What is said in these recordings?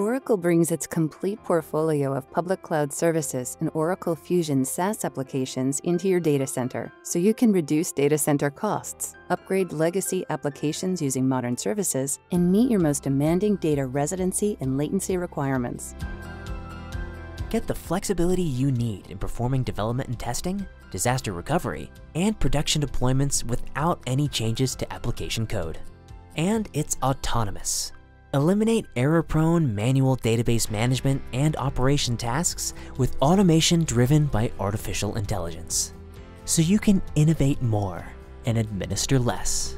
Oracle brings its complete portfolio of public cloud services and Oracle Fusion SaaS applications into your data center so you can reduce data center costs, upgrade legacy applications using modern services, and meet your most demanding data residency and latency requirements. Get the flexibility you need in performing development and testing, disaster recovery, and production deployments without any changes to application code. And it's autonomous. Eliminate error-prone manual database management and operation tasks with automation driven by artificial intelligence. So you can innovate more and administer less.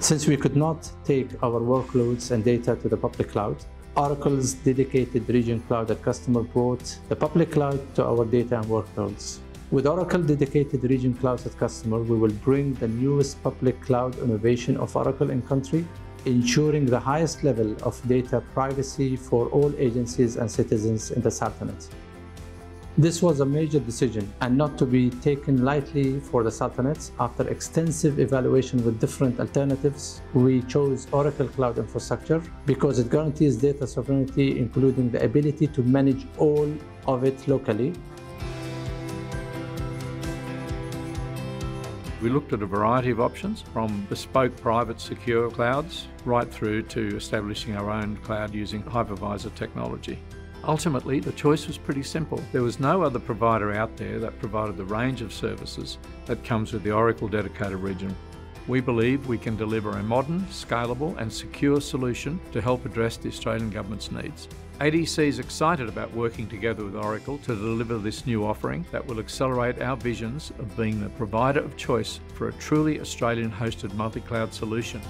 Since we could not take our workloads and data to the public cloud, Oracle's dedicated region cloud at customer brought the public cloud to our data and workloads. With Oracle dedicated region clouds at customer, we will bring the newest public cloud innovation of Oracle in country, ensuring the highest level of data privacy for all agencies and citizens in the Sultanate. This was a major decision and not to be taken lightly for the Sultanate. After extensive evaluation with different alternatives, we chose Oracle Cloud Infrastructure because it guarantees data sovereignty, including the ability to manage all of it locally. We looked at a variety of options from bespoke private secure clouds right through to establishing our own cloud using hypervisor technology. Ultimately, the choice was pretty simple. There was no other provider out there that provided the range of services that comes with the Oracle Dedicated Region. We believe we can deliver a modern, scalable and secure solution to help address the Australian Government's needs. ADC is excited about working together with Oracle to deliver this new offering that will accelerate our visions of being the provider of choice for a truly Australian hosted multi-cloud solution.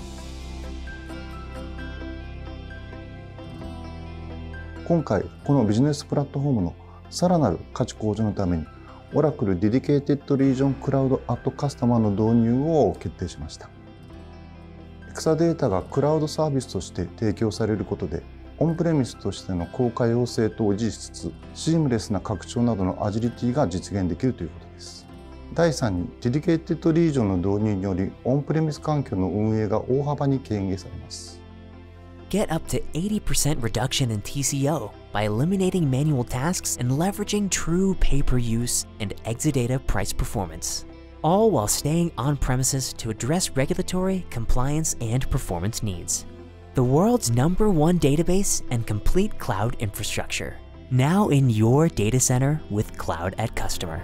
今回このビジネスプラットフォームのさらなる価値向上のために Oracle Dedicated Region Cloud at Customer の導入を決定しました。Exa データがクラウドサービスとして提供されることでオンプレミスとしての高可用性とを維持しつつシームレスな拡張などのアジリティが実現できるということです。第3にディディケーテッドリージョンの導入によりオンプレミス環境の運営が大幅に軽減されます。Get up to 80% reduction in TCO by eliminating manual tasks and leveraging true pay-per-use and Exadata price performance, all while staying on premises to address regulatory, compliance, and performance needs. The world's number one database and complete cloud infrastructure, now in your data center with Cloud at Customer.